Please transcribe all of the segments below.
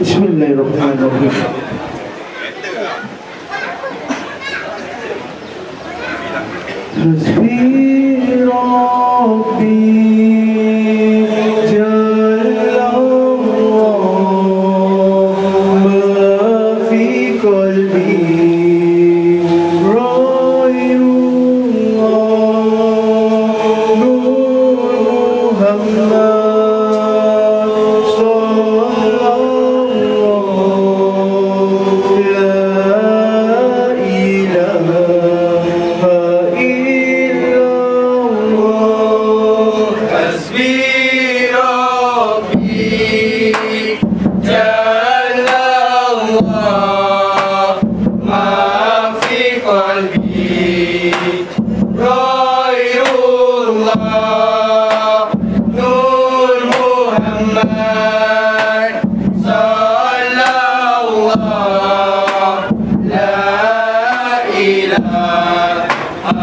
بسم اللہ الرحمن الرحیم ری چل Allah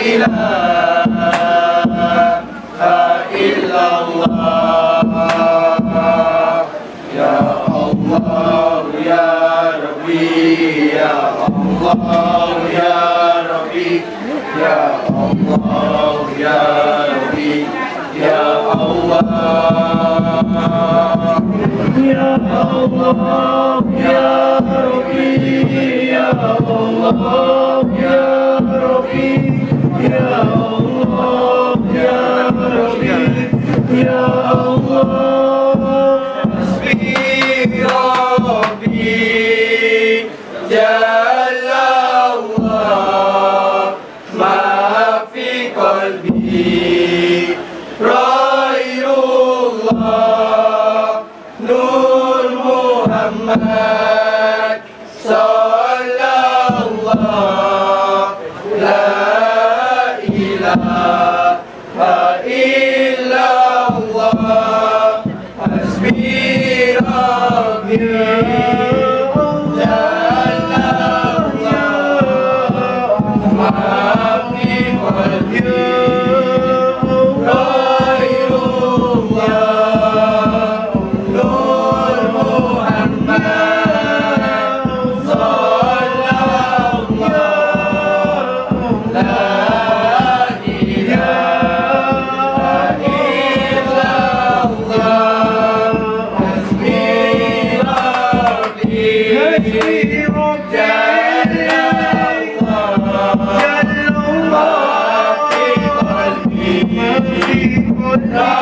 Allah, Ya Rabbi, Ya Allah. Yeah. Amen. Good night.